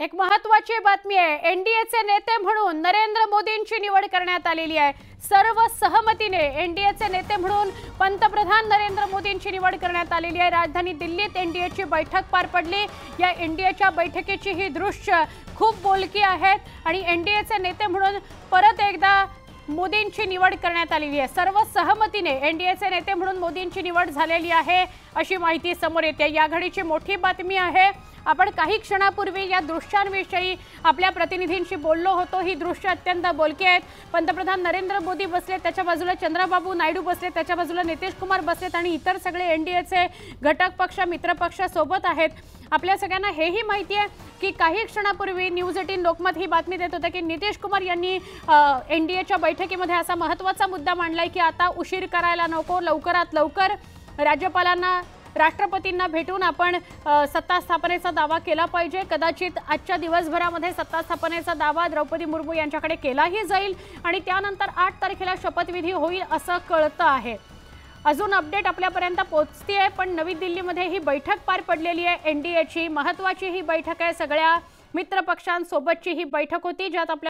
एक महत्वाची बातमी आहे. एनडीएचे नेते म्हणून नरेंद्र मोदींची निवड करण्यात आलेली आहे. सर्व सहमतीने एनडीएचे नेते म्हणून पंतप्रधान नरेंद्र मोदींची निवड करण्यात आलेली आहे. राजधानी दिल्लीत एनडीएची बैठक पार पडली. या एनडीएच्या बैठकीची ही दृश्य खूप बोलकी आहेत आणि एनडीएचे नेते म्हणून परत एकदा मोदींची निवड करण्यात आलेली आहे. सर्व सहमतीने एनडीएचे नेते म्हणून मोदींची निवड झालेली आहे अशी माहिती समोर येते. या घडीची मोठी बातमी आहे. आपण काही क्षणापूर्वी या दृश्यांविषयी आपल्या प्रतिनिधींशी बोललो होतो. ही दृश्य अत्यंत बोलकी आहेत. पंतप्रधान नरेंद्र मोदी बसले त्याच्या बाजूला चंद्राबाबू नायडू बसले त्याच्या बाजूला नितीश कुमार बसलेत आणि इतर सगळे एनडीएचे घटक पक्ष मित्रपक्ष सोबत आहेत. आपल्या सगळ्यांना हेही माहिती आहे. की काही क्षणापूर्वी न्यूज एटीन लोकमत ही बातमी देत होतं की नितीश कुमार यांनी एन डी एच्या बैठकीमध्ये असा महत्त्वाचा मुद्दा मांडलाय की आता उशीर करायला नको लवकरात लवकर राज्यपालांना राष्ट्रपतींना भेटून आपण सत्ता स्थापनेचा दावा केला पाहिजे. कदाचित आजच्या दिवसभरामध्ये सत्ता स्थापनेचा दावा द्रौपदी मुर्मू यांच्याकडे केलाही जाईल आणि त्यानंतर आठ तारखेला शपथविधी होईल असं कळतं आहे. अजून अपडेट आपल्यापर्यंत पोहोचते पण नवी दिल्लीमध्ये ही बैठक पार पडलेली आहे. एन डी एची महत्वाची ही बैठक आहे. सगळ्या मित्रपक्षांसोबतची ही बैठक होती ज्यात आपल्या